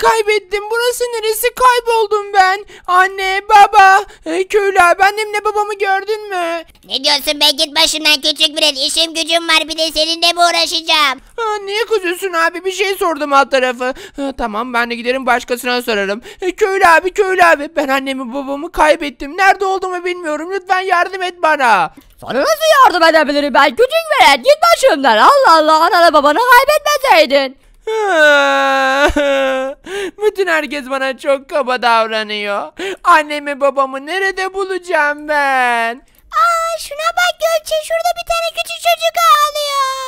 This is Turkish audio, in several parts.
kaybettim. Burası neresi? Kayboldum ben. Anne, baba, e, köylü abi annemle babamı gördün mü? Ne diyorsun be git başımdan küçük bir işim gücüm var bir de seninle mi uğraşacağım? Ha, niye kızıyorsun abi? Bir şey sordum alt tarafı. Ha, tamam ben de giderim başkasına sorarım. E, köylü abi, köylü abi. Ben annemi babamı kaybettim. Nerede olduğumu bilmiyorum. Lütfen yardım et bana. Sana nasıl yardım edebilirim ben küçük velet git başımdan Allah Allah ananı babanı kaybetmeseydin. Bütün herkes bana çok kaba davranıyor. Annemi babamı nerede bulacağım ben? Aa şuna bak Gökçe şurada bir tane küçük çocuk ağlıyor.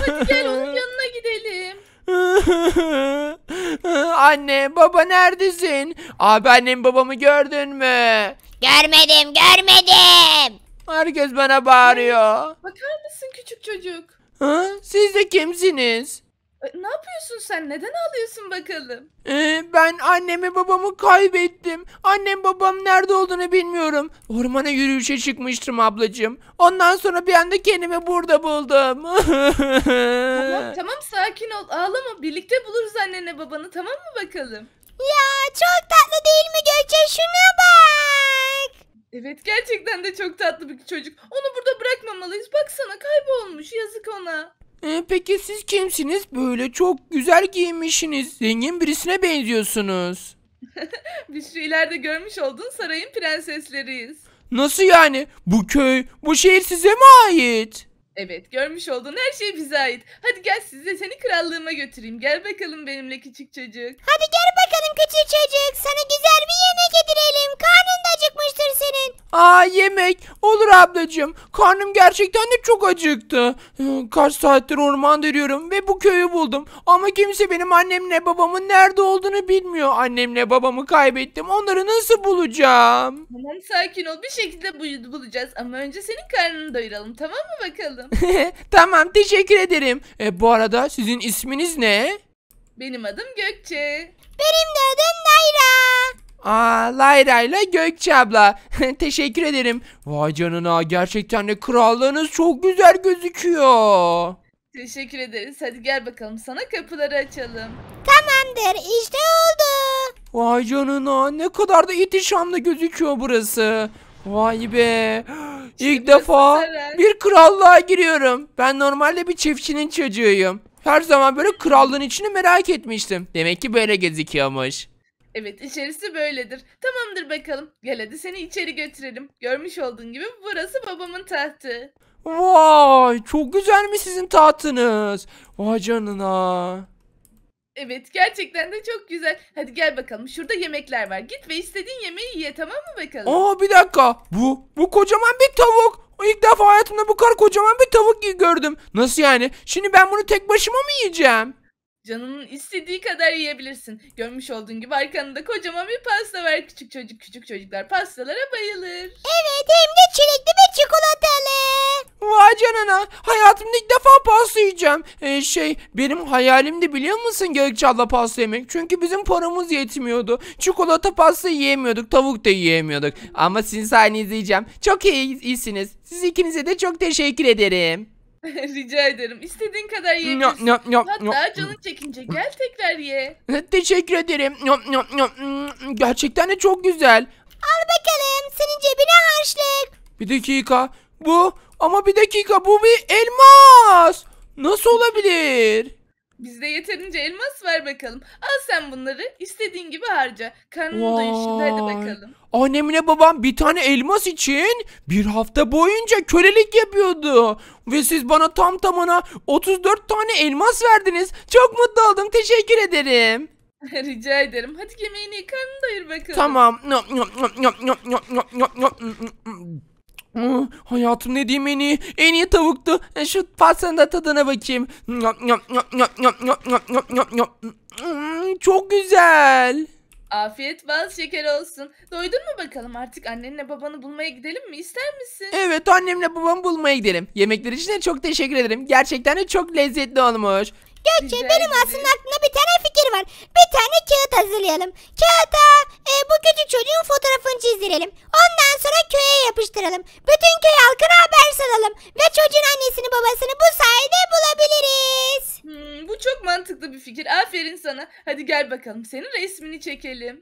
Hadi gel onun yanına gidelim. Anne baba neredesin? Abi annem babamı gördün mü? Görmedim görmedim. Herkes bana bağırıyor. Bakar mısın küçük çocuk? Ha? Siz de kimsiniz? Ne yapıyorsun sen? Neden ağlıyorsun bakalım? Ee, ben annemi babamı kaybettim. Annem babam nerede olduğunu bilmiyorum. Ormana yürüyüşe çıkmıştım ablacığım. Ondan sonra bir anda kendimi burada buldum. Tamam, tamam sakin ol. Ağlama. Birlikte buluruz annene babanı tamam mı bakalım? Ya çok tatlı değil mi Gökçe şuna bak. Evet gerçekten de çok tatlı bir çocuk. Onu burada bırakmamalıyız. Baksana kaybolmuş. Yazık ona. Ee, peki siz kimsiniz? Böyle çok güzel giyinmişsiniz. Zengin birisine benziyorsunuz. Biz şu ileride görmüş olduğun sarayın prensesleriyiz. Nasıl yani? Bu köy, bu şehir size mi ait? Evet görmüş olduğun her şey bize ait. Hadi gel size seni krallığıma götüreyim. Gel bakalım benimle küçük çocuk. Hadi gel bakalım küçük çocuk sana güzel bir yemek yedirelim. Karnın da acıkmıştır senin. Aa yemek. Olur ablacığım. Karnım gerçekten de çok acıktı. Ee, Kaç saattir ormanda yürüyorum ve bu köyü buldum. Ama kimse benim annemle babamın nerede olduğunu bilmiyor. Annemle babamı kaybettim. Onları nasıl bulacağım? Tamam sakin ol. Bir şekilde bu- bulacağız. Ama önce senin karnını doyuralım tamam mı bakalım? tamam teşekkür ederim. E, bu arada sizin isminiz ne? Benim adım Gökçe. Benim de adım Nayra. Aa Layra ile Gökçe abla. teşekkür ederim. Vay canına gerçekten de krallığınız çok güzel gözüküyor. Teşekkür ederiz. Hadi gel bakalım sana kapıları açalım. Tamamdır işte oldu. Vay canına ne kadar da ihtişamlı gözüküyor burası. Vay be. İlk defa bir krallığa giriyorum. Ben normalde bir çiftçinin çocuğuyum. Her zaman böyle krallığın içini merak etmiştim. Demek ki böyle gözüküyormuş. Evet içerisi böyledir. Tamamdır bakalım. Gel hadi seni içeri götürelim. Görmüş olduğun gibi burası babamın tahtı. Vay çok güzel mi sizin tahtınız? Vay canına. Evet gerçekten de çok güzel. Hadi gel bakalım şurada yemekler var. Git ve istediğin yemeği ye tamam mı bakalım? Aa bir dakika. Bu bu kocaman bir tavuk. İlk defa hayatımda bu kadar kocaman bir tavuk gördüm. Nasıl yani? Şimdi ben bunu tek başıma mı yiyeceğim? Canının istediği kadar yiyebilirsin. Görmüş olduğun gibi arkanda kocaman bir pasta var. Küçük çocuk küçük çocuklar pastalara bayılır. Evet hem de çilekli ve çikolatalı. Vay canına. Hayatımda ilk defa pasta yiyeceğim. Ee, şey benim hayalimdi biliyor musun Gökçe abla pasta yemek? Çünkü bizim paramız yetmiyordu. Çikolata pasta yiyemiyorduk. Tavuk da yiyemiyorduk. Ama sizin sayenizde yiyeceğim. Çok iyi, iyisiniz. Siz ikinize de çok teşekkür ederim. Rica ederim. İstediğin kadar yiyebilirsin. nyam, nyam, Hatta nyam. canın çekince gel tekrar ye. Teşekkür ederim. Nyam. Gerçekten de çok güzel. Al bakalım senin cebine harçlık. Bir dakika. Bu ama bir dakika bu bir elmas. Nasıl olabilir? Bizde yeterince elmas var bakalım. Al sen bunları istediğin gibi harca. Karnını Vay. doyur şimdi hadi bakalım. Annemle babam bir tane elmas için bir hafta boyunca kölelik yapıyordu. Ve siz bana tam tamına 34 tane elmas verdiniz. Çok mutlu oldum teşekkür ederim. Rica ederim. Hadi yemeğini ye, karnını doyur bakalım. Tamam. Hayatım ne diyeyim en iyi? En iyi tavuktu. E, şu da tadına bakayım. Hmm, çok güzel. Afiyet bal şeker olsun. Doydun mu bakalım artık annenle babanı bulmaya gidelim mi ister misin? Evet annemle babamı bulmaya gidelim. Yemekler için de çok teşekkür ederim. Gerçekten de çok lezzetli olmuş. Gökçe benim aslında aklımda bir tane fikir var. Bir tane kağıt hazırlayalım. Kağıta e, bu küçük çocuğun fotoğrafını çizdirelim. Ondan sonra köye yapıştıralım. Bütün köy halkına haber salalım. Ve çocuğun annesini babasını bu sayede bulabiliriz. Hmm, bu çok mantıklı bir fikir. Aferin sana. Hadi gel bakalım. Senin resmini çekelim.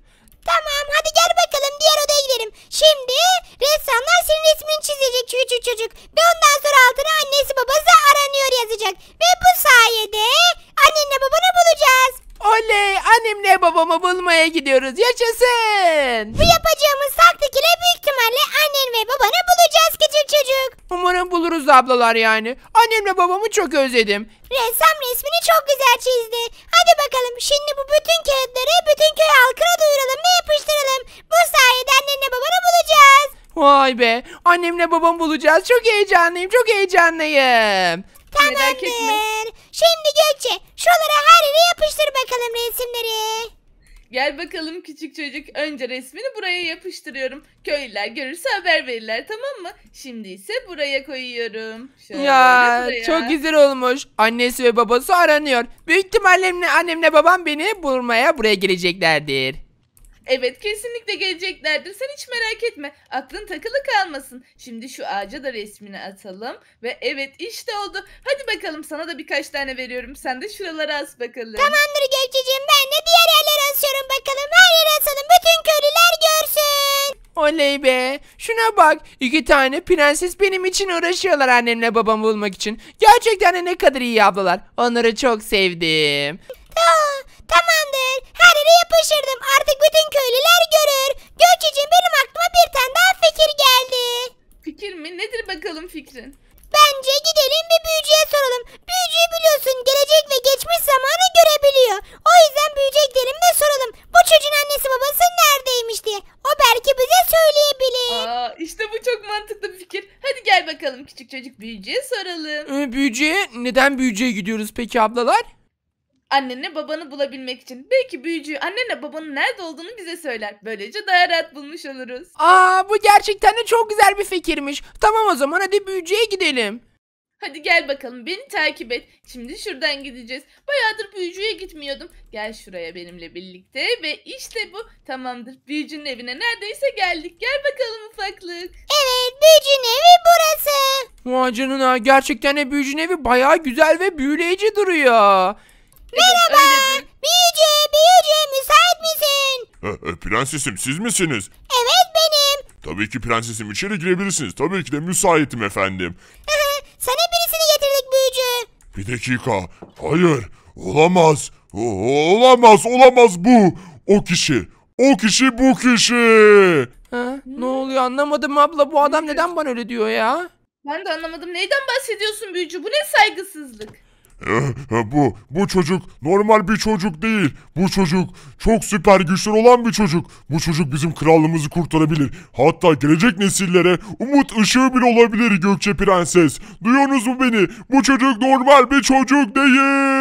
Tamam hadi gel bakalım diğer odaya gidelim. Şimdi ressamlar senin resmini çizecek küçük çocuk. Ve ondan sonra altına annesi babası aranıyor yazacak. Ve bu sayede annenle babanı bulacağız. Oley annemle babamı bulmaya gidiyoruz. Yaşasın. Bu yapacağımız taktik ile büyük ihtimalle annen ve babanı bulacağız küçük çocuk. Umarım buluruz ablalar yani. Annemle babamı çok özledim. Ressam resmini çok güzel çizdi. Hadi bakalım şimdi bu bütün kağıtları bütün köy halkına duyuralım ve yapıştıralım. Bu sayede annenle babanı bulacağız. Vay be. Annemle babamı bulacağız. Çok heyecanlıyım. Çok heyecanlıyım. Tamamdır. Şimdi Gökçe şuralara her yere yapıştır bakalım resimleri. Gel bakalım küçük çocuk. Önce resmini buraya yapıştırıyorum. Köylüler görürse haber verirler tamam mı? Şimdi ise buraya koyuyorum. Şöyle Ya buraya. çok güzel olmuş. Annesi ve babası aranıyor. Büyük ihtimalle annemle babam beni bulmaya buraya geleceklerdir. Evet kesinlikle geleceklerdir. Sen hiç merak etme. Aklın takılı kalmasın. Şimdi şu ağaca da resmini atalım. Ve evet işte oldu. Hadi bakalım sana da birkaç tane veriyorum. Sen de şuralara as bakalım. Tamamdır Gökçe'ciğim ben de diğer yerlere asıyorum bakalım. Her yere asalım bütün köylüler görsün. Oley be. Şuna bak. İki tane prenses benim için uğraşıyorlar annemle babamı bulmak için. Gerçekten de ne kadar iyi ablalar. Onları çok sevdim. Aa, tamamdır. Her yere yapıştırdım. Artık bütün köylüler görür. Gökçe'ciğim benim aklıma bir tane daha fikir geldi. Fikir mi? Nedir bakalım fikrin? Bence gidelim bir büyücüye soralım. Büyücüyü biliyorsun gelecek ve geçmiş zamanı görebiliyor. O yüzden büyücüye gidelim de soralım. Bu çocuğun annesi babası neredeymiş diye. O belki bize söyleyebilir. Aa, işte bu çok mantıklı bir fikir. Hadi gel bakalım küçük çocuk büyücüye soralım. Ee, büyücüye neden büyücüye gidiyoruz peki ablalar? Annenle babanı bulabilmek için. Belki büyücü annenle babanın nerede olduğunu bize söyler. Böylece daha rahat bulmuş oluruz. Aa bu gerçekten de çok güzel bir fikirmiş. Tamam o zaman hadi büyücüye gidelim. Hadi gel bakalım beni takip et. Şimdi şuradan gideceğiz. Bayağıdır büyücüye gitmiyordum. Gel şuraya benimle birlikte ve işte bu tamamdır. Büyücünün evine neredeyse geldik. Gel bakalım ufaklık. Evet büyücünün evi burası. Vay canına gerçekten de büyücünün evi bayağı güzel ve büyüleyici duruyor. Merhaba. Büyücü büyücü müsait misin? E, e, prensesim siz misiniz? Evet benim. Tabii ki prensesim içeri girebilirsiniz. Tabii ki de müsaitim efendim. Sana birisini getirdik büyücü. Bir dakika. Hayır. Olamaz. O- olamaz. Olamaz bu. O kişi. O kişi bu kişi. Ha, ne oluyor anlamadım abla bu adam neden bana öyle diyor ya? Ben de anlamadım. Neyden bahsediyorsun büyücü? Bu ne saygısızlık? Eh, eh, Bu, bu çocuk normal bir çocuk değil. Bu çocuk çok süper güçler olan bir çocuk. Bu çocuk bizim krallığımızı kurtarabilir. Hatta gelecek nesillere umut ışığı bile olabilir Gökçe Prenses. Duyuyorsunuz mu beni? Bu çocuk normal bir çocuk değil.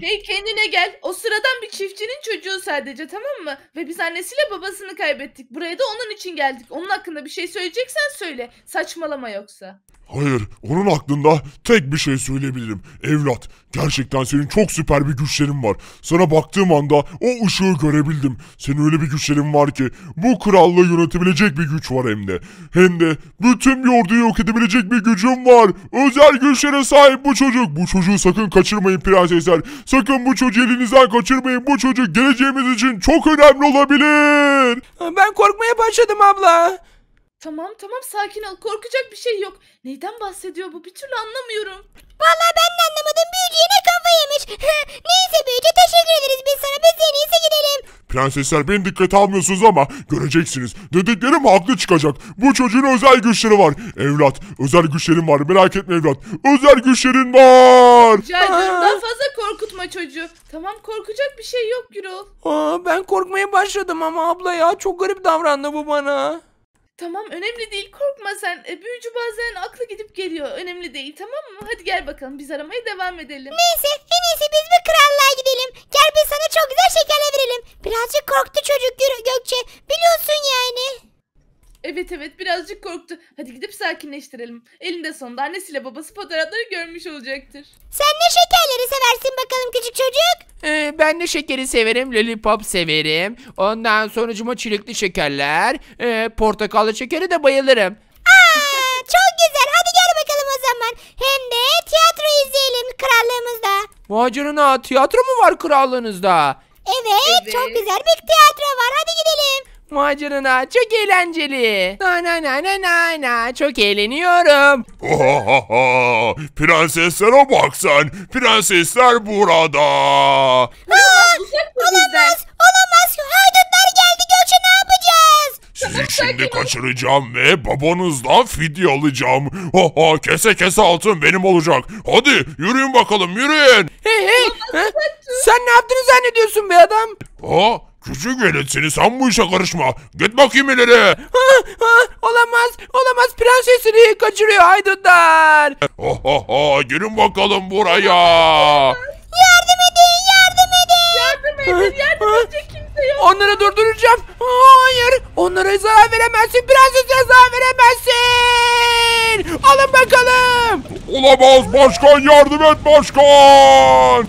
Hey kendine gel. O sıradan bir çiftçinin çocuğu sadece tamam mı? Ve biz annesiyle babasını kaybettik. Buraya da onun için geldik. Onun hakkında bir şey söyleyeceksen söyle. Saçmalama yoksa. Hayır, onun aklında tek bir şey söyleyebilirim. Evlat, gerçekten senin çok süper bir güçlerin var. Sana baktığım anda o ışığı görebildim. Senin öyle bir güçlerin var ki bu krallığı yönetebilecek bir güç var hem de. Hem de bütün bir orduyu yok edebilecek bir gücüm var. Özel güçlere sahip bu çocuk. Bu çocuğu sakın kaçırmayın prensesler. Sakın bu çocuğu elinizden kaçırmayın. Bu çocuk geleceğimiz için çok önemli olabilir. Ben korkmaya başladım abla. Tamam tamam sakin ol. Korkacak bir şey yok. Neyden bahsediyor bu? Bir türlü anlamıyorum. Vallahi ben de anlamadım büyücü yine kafa yemiş. Neyse büyücü teşekkür ederiz biz sana biz en iyisi gidelim. Prensesler beni dikkate almıyorsunuz ama göreceksiniz. Dediklerim haklı çıkacak. Bu çocuğun özel güçleri var. Evlat, özel güçlerin var. Merak etme evlat. Özel güçlerin var. Aa. daha fazla korkutma çocuğu. Tamam korkacak bir şey yok Gürol. Aa, ben korkmaya başladım ama abla ya çok garip davrandı bu bana. Tamam önemli değil korkma sen. E, büyücü bazen aklı gidip geliyor. Önemli değil tamam mı? Hadi gel bakalım biz aramaya devam edelim. Neyse en iyisi biz bir krallığa gidelim. Gel biz sana çok güzel şekerler verelim. Birazcık korktu çocuk Gö-. Evet evet birazcık korktu. Hadi gidip sakinleştirelim. Elinde sonunda annesiyle babası fotoğrafları görmüş olacaktır. Sen ne şekerleri seversin bakalım küçük çocuk? Ee, ben de şekeri severim, lollipop severim. Ondan sonucuma çilekli şekerler, ee, portakallı şekeri de bayılırım. Aa, çok güzel hadi gel bakalım o zaman. Hem de tiyatro izleyelim krallığımızda. Vay canına tiyatro mu var krallığınızda? Evet, Evet. çok güzel bir tiyatro var. Hadi gidelim. Canına çok eğlenceli. Na na na na na na çok eğleniyorum. Ohahaha, Prenseslere bak sen. Prensesler burada. Uzak dur bizden. Olamaz. Haydutlar geldi Gökçe ne yapacağız? Sizi şimdi kaçıracağım ve babanızdan fidye alacağım. Ha ha kese kese altın benim olacak. Hadi yürüyün bakalım yürüyün. Hey hey. ha? Sen ne yaptığını zannediyorsun be adam? Ha küçük velet seni sen bu işe karışma. Git bakayım ileri. Olamaz. Olamaz. Prensesini kaçırıyor haydutlar. Ha ha ha gelin bakalım buraya. Yardım edin, yardım edin. Yardım edin. Yardım edecek kimse yok. Onları durduracağım. Hayır. Onlara zarar veremezsin. Prensese zarar veremezsin. Alın bakalım. Olamaz başkan yardım et başkan.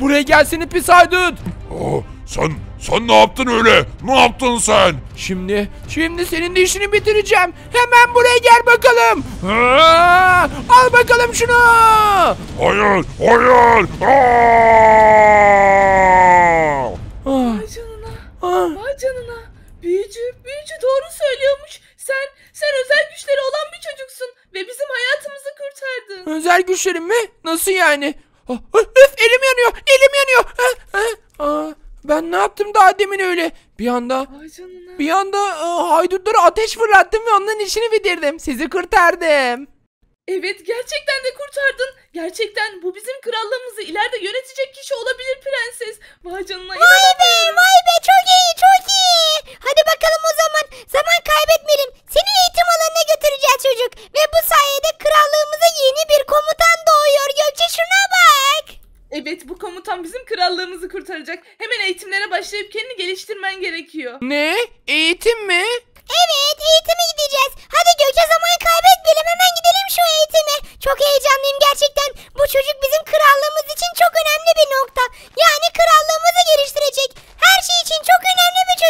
Buraya gelsene pis haydut. Ha, sen sen ne yaptın öyle? Ne yaptın sen? Şimdi, şimdi senin de işini bitireceğim. Hemen buraya gel bakalım. Ah, al bakalım şunu. Hayır hayır. Aa! Ah, Vay canına. ah. Vay canına. Büyücü, büyücü doğru söylüyormuş. Sen, sen özel güçleri olan bir çocuksun ve bizim hayatımızı kurtardın. Özel güçlerim mi? Nasıl yani? Ah, ah, Öf elim yanıyor. Elim yanıyor. Ah, ah, ah. Ben ne yaptım daha demin öyle? Bir anda bir anda ah, haydutlara ateş fırlattım ve onların işini bitirdim. Sizi kurtardım. Evet gerçekten de kurtardın. Gerçekten bu bizim krallığımızı ileride yönetecek kişi olabilir prenses. Vay canına Vay be, vay be çok iyi, çok iyi. Hadi bakalım o zaman. Zaman kaybetmeyelim. Seni eğitim alanına götüreceğiz çocuk. Ve bu sayede krallığımıza yeni bir komutan doğuyor. Gökçe şuna bak. Evet bu komutan bizim krallığımızı kurtaracak. Hemen eğitimlere başlayıp kendini geliştirmen gerekiyor. Ne? Eğitim mi? Evet, eğitime gideceğiz. Hadi Gökçe zaman kaybetmeyelim. Hemen gidelim şu eğitime. Çok heyecanlıyım gerçekten. Bu çocuk bizim krallığımız için çok önemli bir nokta. Yani krallığımızı geliştirecek. Her şey için çok önemli bir çocuk.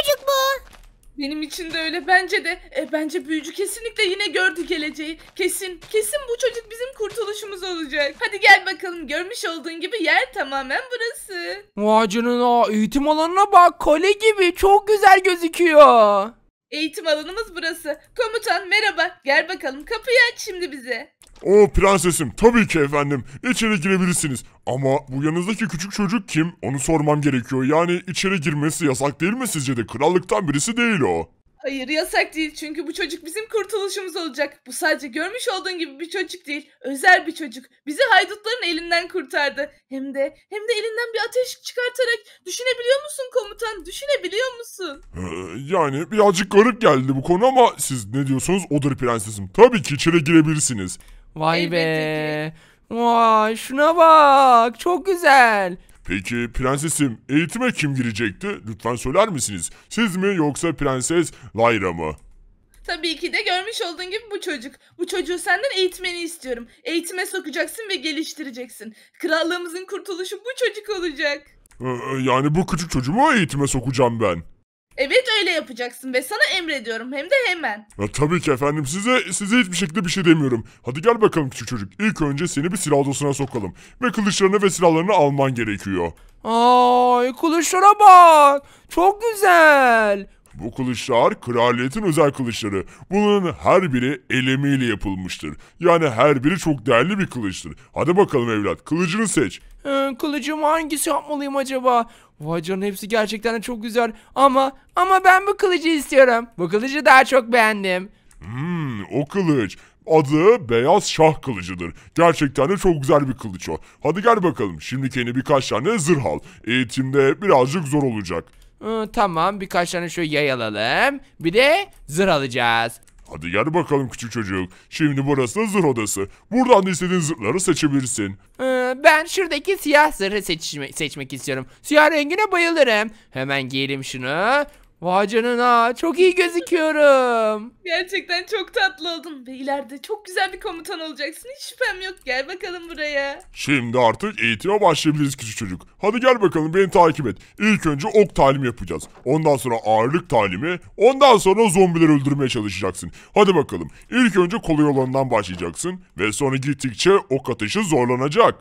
Benim için de öyle bence de. E, bence büyücü kesinlikle yine gördü geleceği. Kesin, kesin bu çocuk bizim kurtuluşumuz olacak. Hadi gel bakalım görmüş olduğun gibi yer tamamen burası. Vay canına eğitim alanına bak kale gibi çok güzel gözüküyor. Eğitim alanımız burası. Komutan merhaba. Gel bakalım kapıyı aç şimdi bize. O prensesim tabii ki efendim. İçeri girebilirsiniz. Ama bu yanınızdaki küçük çocuk kim? Onu sormam gerekiyor. Yani içeri girmesi yasak değil mi sizce de? Krallıktan birisi değil o. Hayır yasak değil çünkü bu çocuk bizim kurtuluşumuz olacak. Bu sadece görmüş olduğun gibi bir çocuk değil. Özel bir çocuk. Bizi haydutların elinden kurtardı. Hem de hem de elinden bir ateş çıkartarak düşünebiliyor musun komutan? Düşünebiliyor musun? Ee, yani birazcık garip geldi bu konu ama siz ne diyorsunuz odur prensesim. Tabii ki içeri girebilirsiniz. Vay Elbette be. Vay şuna bak çok güzel. Peki prensesim eğitime kim girecekti? Lütfen söyler misiniz? Siz mi yoksa prenses Layra mı? Tabii ki de görmüş olduğun gibi bu çocuk. Bu çocuğu senden eğitmeni istiyorum. Eğitime sokacaksın ve geliştireceksin. Krallığımızın kurtuluşu bu çocuk olacak. Ee, yani bu küçük çocuğumu eğitime sokacağım ben. Evet öyle yapacaksın ve sana emrediyorum hem de hemen. Ya, tabii ki efendim size size hiçbir şekilde bir şey demiyorum. Hadi gel bakalım küçük çocuk. İlk önce seni bir silah odasına sokalım. Ve kılıçlarını ve silahlarını alman gerekiyor. Ay kılıçlara bak. Çok güzel. Bu kılıçlar kraliyetin özel kılıçları. Bunların her biri el emeğiyle yapılmıştır. Yani her biri çok değerli bir kılıçtır. Hadi bakalım evlat kılıcını seç. Ee, kılıcımı hangisi yapmalıyım acaba? Vay canına hepsi gerçekten de çok güzel. Ama ama ben bu kılıcı istiyorum. Bu kılıcı daha çok beğendim. Hmm, o kılıç. Adı Beyaz Şah Kılıcı'dır. Gerçekten de çok güzel bir kılıç o. Hadi gel bakalım. Şimdi kendi birkaç tane zırh al. Eğitimde birazcık zor olacak. Ee, tamam birkaç tane şöyle yay alalım. Bir de zırh alacağız. Hadi gel bakalım küçük çocuk. Şimdi burası da zırh odası. Buradan da istediğin zırhları seçebilirsin. Ee, ben şuradaki siyah zırhı seçme- seçmek istiyorum. Siyah rengine bayılırım. Hemen giyelim şunu. Vay canına çok iyi gözüküyorum. Gerçekten çok tatlı oldun ve ileride çok güzel bir komutan olacaksın. Hiç şüphem yok. Gel bakalım buraya. Şimdi artık eğitime başlayabiliriz küçük çocuk. Hadi gel bakalım beni takip et. İlk önce ok talimi yapacağız. Ondan sonra ağırlık talimi. Ondan sonra zombileri öldürmeye çalışacaksın. Hadi bakalım. İlk önce kolay olanından başlayacaksın. Ve sonra gittikçe ok atışı zorlanacak.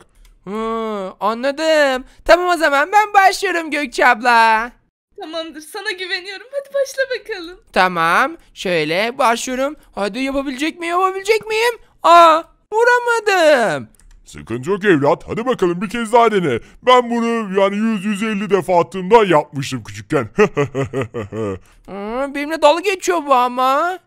Hı, anladım. Tamam o zaman ben başlıyorum Gökçe abla. Tamamdır sana güveniyorum. Hadi başla bakalım. Tamam. Şöyle başlıyorum. Hadi yapabilecek miyim? Yapabilecek miyim? Aa, vuramadım. Sıkıntı yok evlat. Hadi bakalım bir kez daha dene. Ben bunu yani 100-150 defa attığımda yapmıştım küçükken. Hı, benimle dalga geçiyor bu ama.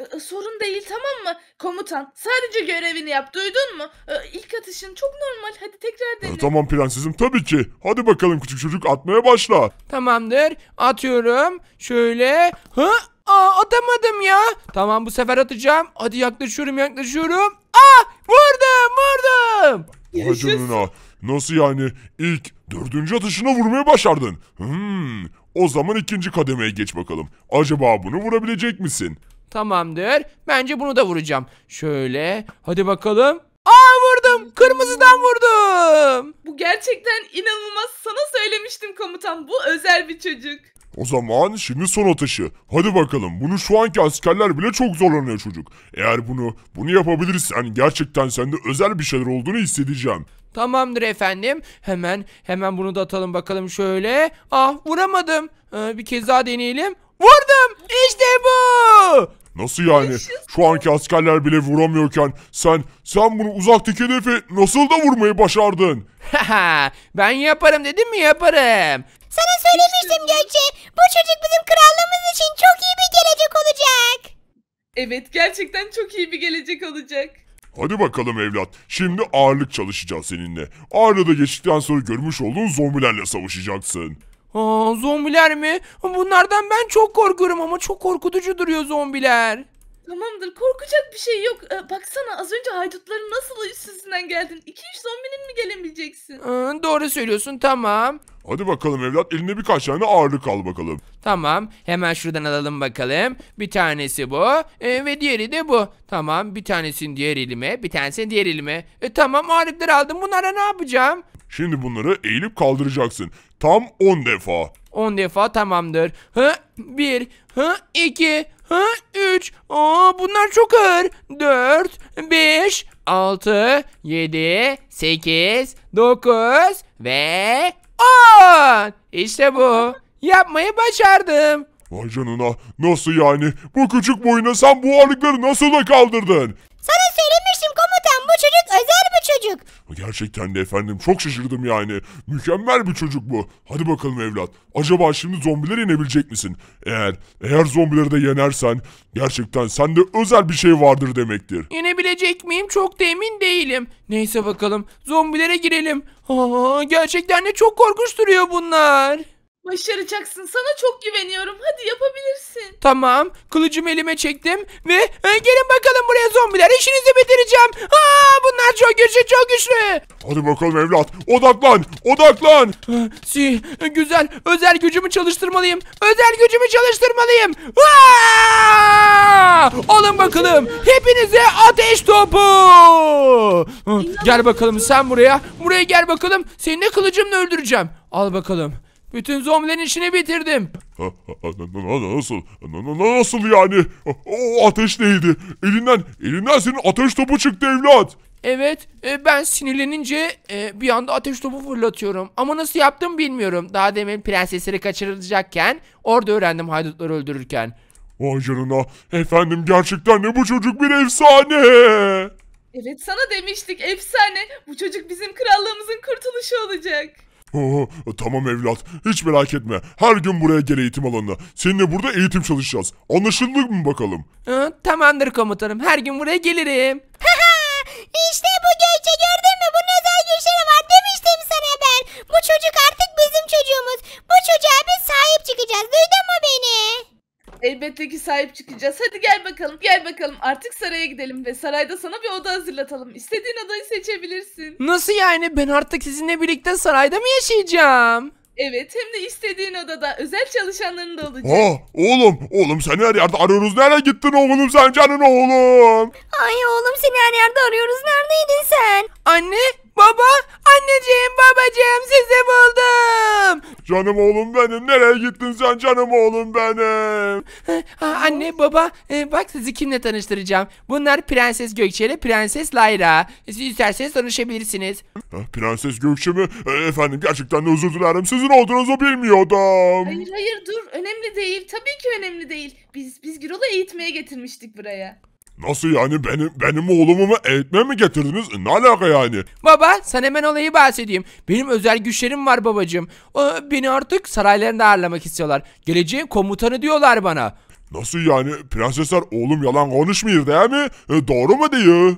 Ee, sorun değil tamam mı? Komutan sadece görevini yap duydun mu? Ee, ilk atışın çok normal. Hadi tekrar dene. tamam prensesim tabii ki. Hadi bakalım küçük çocuk atmaya başla. Tamamdır. Atıyorum. Şöyle. Hı? Aa, atamadım ya. Tamam bu sefer atacağım. Hadi yaklaşıyorum yaklaşıyorum. Aa, vurdum vurdum. Vay canına. Nasıl yani? İlk dördüncü atışına vurmayı başardın. Hmm. O zaman ikinci kademeye geç bakalım. Acaba bunu vurabilecek misin? Tamamdır. Bence bunu da vuracağım. Şöyle. Hadi bakalım. Aa vurdum. Kırmızıdan vurdum. Bu gerçekten inanılmaz. Sana söylemiştim komutan. Bu özel bir çocuk. O zaman şimdi son atışı. Hadi bakalım. Bunu şu anki askerler bile çok zorlanıyor çocuk. Eğer bunu bunu yapabilirsen gerçekten sende özel bir şeyler olduğunu hissedeceğim. Tamamdır efendim. Hemen hemen bunu da atalım bakalım şöyle. Ah vuramadım. Ee, bir kez daha deneyelim. Vurdum. İşte bu. Nasıl yani? Şu anki askerler bile vuramıyorken sen sen bunu uzaktaki hedefe nasıl da vurmayı başardın? Haha, ben yaparım dedim mi yaparım. Sana söylemiştim Gökçe. Bu çocuk bizim krallığımız için çok iyi bir gelecek olacak. Evet gerçekten çok iyi bir gelecek olacak. Hadi bakalım evlat. Şimdi ağırlık çalışacağız seninle. Ağırlığı da geçtikten sonra görmüş olduğun zombilerle savaşacaksın. Aa, zombiler mi? Bunlardan ben çok korkuyorum ama çok korkutucu duruyor zombiler. Tamamdır korkacak bir şey yok. Ee, baksana az önce haydutların nasıl üstünden geldin. 2-3 zombinin mi gelemeyeceksin? Ee, doğru söylüyorsun tamam. Hadi bakalım evlat eline birkaç tane ağırlık al bakalım. Tamam hemen şuradan alalım bakalım. Bir tanesi bu e, ve diğeri de bu. Tamam bir tanesini diğer elime bir tanesini diğer elime. E, tamam ağırlıkları aldım bunlara ne yapacağım? Şimdi bunları eğilip kaldıracaksın. Tam 10 defa. 10 defa tamamdır. Hı 1 hı 2 hı 3. Aa bunlar çok ağır. 4 5 6 7 8 9 ve 10. İşte bu. Yapmayı başardım. Vay canına nasıl yani? Bu küçük boyuna sen bu ağırlıkları nasıl da kaldırdın? Sana söylemiştim komutan bu çocuk özel bir çocuk. Gerçekten de efendim çok şaşırdım yani. Mükemmel bir çocuk bu. Hadi bakalım evlat. Acaba şimdi zombileri yenebilecek misin? Eğer eğer zombileri de yenersen gerçekten sende özel bir şey vardır demektir. Yenebilecek miyim çok da emin değilim. Neyse bakalım zombilere girelim. Aa, gerçekten de çok korkunç duruyor bunlar. Başaracaksın. Sana çok güveniyorum. Hadi yapabilirsin. Tamam kılıcımı elime çektim ve e, gelin bakalım buraya zombiler işinizi bitireceğim. Aa, bunlar çok güçlü çok güçlü. Hadi bakalım evlat. Odaklan. Odaklan. Ah, Si güzel özel gücümü çalıştırmalıyım. Özel gücümü çalıştırmalıyım. Aa! Alın bakalım hepinize ateş topu. Ah, Gel bakalım sen buraya. Buraya gel bakalım. Seni de kılıcımla öldüreceğim. Al bakalım. Bütün zombilerin işini bitirdim. Ha, ha, ha, na- na- Nasıl? Na- na- Nasıl yani? O ateş neydi? Elinden, elinden senin ateş topu çıktı evlat. Evet, e, ben sinirlenince e, bir anda ateş topu fırlatıyorum. Ama nasıl yaptım bilmiyorum. Daha demin prensesleri kaçırılacakken orada öğrendim haydutları öldürürken. Vay canına. Efendim gerçekten de bu çocuk bir efsane. Evet sana demiştik. Efsane. Bu çocuk bizim krallığımızın kurtuluşu olacak. Oh, tamam evlat. Hiç merak etme. Her gün buraya gel eğitim alanına. Seninle burada eğitim çalışacağız. Anlaşıldı mı bakalım? Tamamdır komutanım. Her gün buraya gelirim. İşte bu Gökçe gördün mü? Bunun özel güçleri var demiştim sana ben. Bu çocuk artık bizim çocuğumuz. Bu çocuğa biz sahip çıkacağız. Duydun mu beni? Elbette ki sahip çıkacağız. Hadi gel bakalım. Gel bakalım. Artık saraya gidelim ve sarayda sana bir oda hazırlatalım. İstediğin odayı seçebilirsin. Nasıl yani? Ben artık sizinle birlikte sarayda mı yaşayacağım? Evet hem de istediğin odada özel çalışanların da olacak. Ha, oğlum, oğlum seni her yerde arıyoruz. Nereye gittin oğlum sen canın oğlum? Ay oğlum seni her yerde arıyoruz. Neredeydin sen? Anne, baba, anneciğim, babacığım sizi buldum. Canım oğlum benim. Nereye gittin sen canım oğlum benim? Ha, anne baba e, bak sizi kimle tanıştıracağım. Bunlar Prenses Gökçe ile Prenses Layra. Siz isterseniz tanışabilirsiniz. Ha, Prenses Gökçe mi? E, efendim gerçekten de özür dilerim. Sizin olduğunuzu bilmiyordum. Hayır hayır dur önemli değil tabii ki önemli değil. Biz biz Gürol'u eğitmeye getirmiştik buraya. Nasıl yani benim benim oğlumu mu eğitmeye mi getirdiniz? E, Ne alaka yani? Baba sana hemen olayı bahsedeyim. Benim özel güçlerim var babacığım. O, beni artık saraylarında ağırlamak istiyorlar. Geleceğin komutanı diyorlar bana. Nasıl yani? Prensesler oğlum yalan konuşmuyor değil mi? E, doğru mu diyor?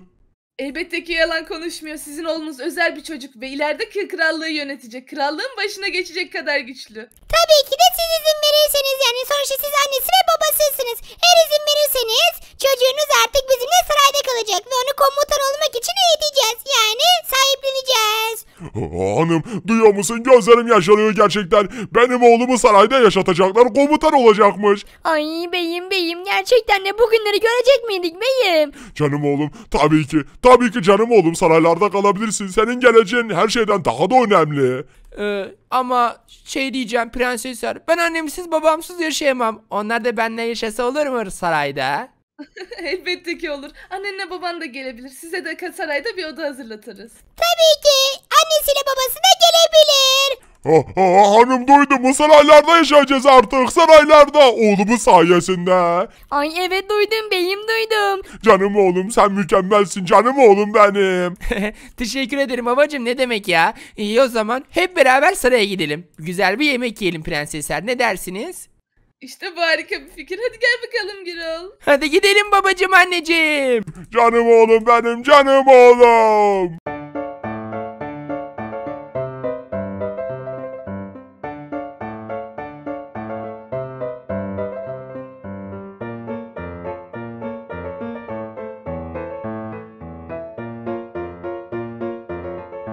Elbette ki yalan konuşmuyor. Sizin oğlunuz özel bir çocuk ve ileride krallığı yönetecek. Krallığın başına geçecek kadar güçlü. Tabii ki de siz izin verirseniz yani sonuçta siz annesi ve babasısınız. Eğer izin verirseniz çocuğunuz artık Hanım duyuyor musun? Gözlerim yaşarıyor gerçekten. Benim oğlumu sarayda yaşatacaklar. Komutan olacakmış. Ay beyim beyim gerçekten de bugünleri görecek miydik beyim? Canım oğlum tabii ki. Tabii ki canım oğlum saraylarda kalabilirsin. Senin geleceğin her şeyden daha da önemli. Ee, ama şey diyeceğim prensesler. Ben annemsiz babamsız yaşayamam. Onlar da benimle yaşasa olur mu sarayda? Elbette ki olur. Annenle baban da gelebilir. Size de sarayda bir oda hazırlatırız. Tabii ki annesiyle babası da gelebilir. Ha, ha, hanım duydun mu? Saraylarda yaşayacağız artık. Saraylarda. Oğlumun sayesinde. Ay evet duydum beyim duydum. Canım oğlum sen mükemmelsin. Canım oğlum benim. Teşekkür ederim babacığım ne demek ya. İyi o zaman hep beraber saraya gidelim. Güzel bir yemek yiyelim prensesler ne dersiniz? İşte bu harika bir fikir. Hadi gel bakalım Gürol. Hadi gidelim babacığım anneciğim. Canım oğlum benim. Canım oğlum.